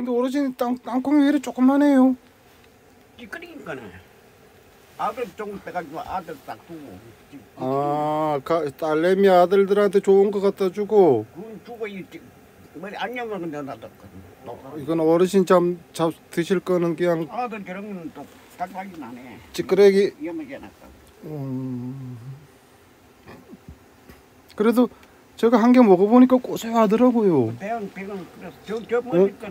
근데 어르신이 땅, 땅콩이 왜 이렇게 조그만해요? 찌끄리니까네. 아들 좀 빼가지고 아들 딱 두고. 아, 가, 딸내미 아들들한테 좋은 거 갖다 주고 그건 주고 이 머리 안녕은 근데 놔뒀거든. 이건 어르신 잠, 잡 드실 거는 그냥 아들 저런 거는 또 닭발이 나네. 찌끄레기 위험하게 해놨다. 음... 그래도 제가 한 개 먹어보니까 고소하더라고요 배운 배운 그래서 저 저 머리 거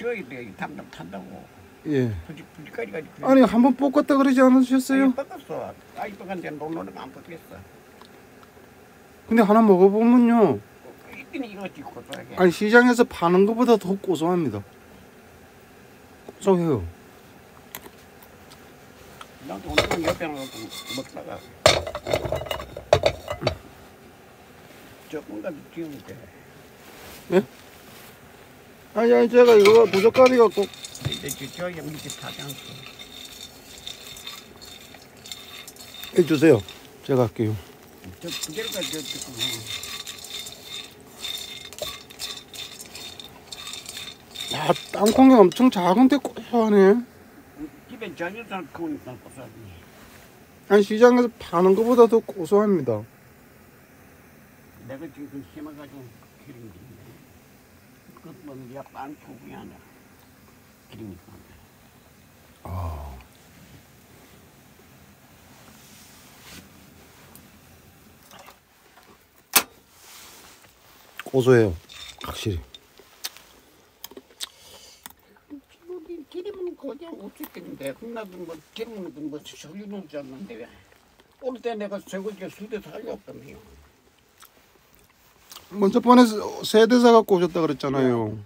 저기 저기 담담 탄다고. 예. 부지 부지까지 가지고. 아니 한번 볶았다 그러지 않으셨어요? 뻑었어. 아이 뻑한데 놀러는 안 뻑겠어. 근데 하나 먹어보면요 있긴 이거지 고소하게. 아니 시장에서 파는 것보다 더 고소합니다 고소해요 나도 오늘은 옆에 먹다가 조금만 지우면 돼. 아니 아니 제가 이거 부족하니 갖고 이제 저 저기 밑에 타지 않고. 해주세요. 제가 할게요. 저 부재료가 저. 야 땅콩이 엄청 작은데 고소하네. 집에 자녀들 크니까 고소하지. 아니 시장에서 파는 것보다 더 고소합니다. 내가 지금 심어가지고 기름이 약간 부분이 아니라 기름이 있네. 고소해요 확실히 기름은 그냥 어쨌겠는데 그나도 뭐 기름은 뭐줄 알았는데 왜? 올때 내가 저거지 수대 살렸거든요. 먼저 번에 세대사 갖고 오셨다 그랬잖아요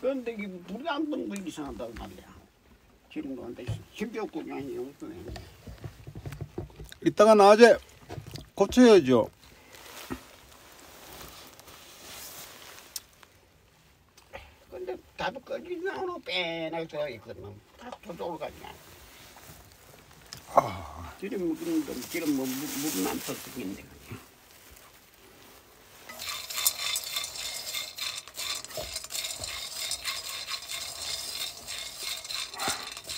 그런데 이 물이 안 붙는 거 이상하다고 말이야. 기름 건데 심지어고 그냥 용서해. 이따가 낮에 고쳐야죠 근데 다도 꺼지지 않아 빼내고 들어있거든. 다 저쪽으로 가냐. 아, 기름 묻는 건 기름 뭐 물은 안 터지겠네. 너무 더 빼고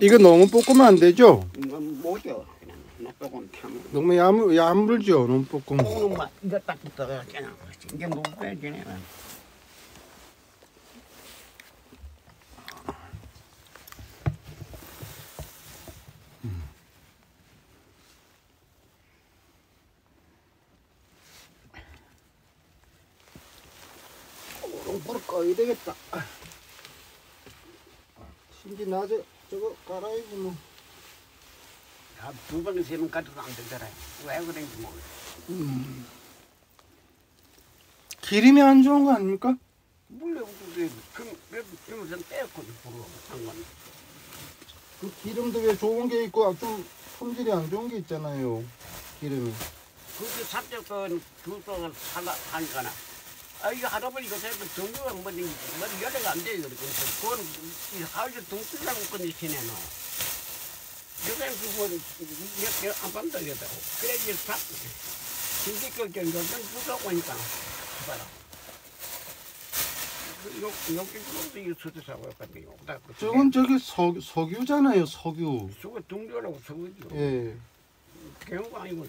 이거 너무 볶으면 안 되죠? 이건 뭐죠? 조금. 너무 얇, 얇물죠 너무 볶으면 이거 딱 붙어가 그냥 이게 못 빼지네. 오늘 불 꺼야 되겠다 신지 낮에 저거 갈아야지 뭐두 번에 세번 가져도 안 되더라. 왜 그런지 모르. 기름이 안 좋은 거 아닙니까? 그 그래도 그러면 떼었거든 불로 상관. 그 기름도 왜 좋은 게 있고 좀 품질이 안 좋은 게 있잖아요 기름이 그게 삽적은 주소가 살아 하니까나. 아 이거 할아버지가 새도 정부가 뭐니 뭐 열애가 안 돼요 그래서 그건 이 하루에 동수랑 건디시네 너. 요새 그거 이렇게 안 받다 이러다고. 그래 이제 삽 신기껏 요즘 부서 오니까 봐라. 요 여기 그것도 이 수도사고 같네요. 저건 저기 석, 석유잖아요 석유 저거 동료라고 저거죠. 예 경우가 아니고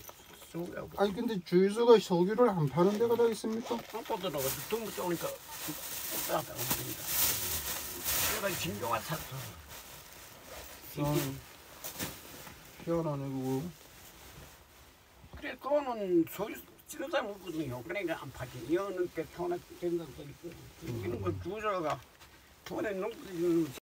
저거하고. 아니 근데 주유소가 석유를 안 파는 데가 다 있습니까? 한번더라고 둥 쏘니까 따다가 버린다. 내가 진조가 탔어. 아, 희한하네 그거 그래 그거는 소유 쓰는 사람 없거든요. 그러니까 안 파지. 여는 때 터나 된다고 있고 이런 거 주저가 돈에 넘기는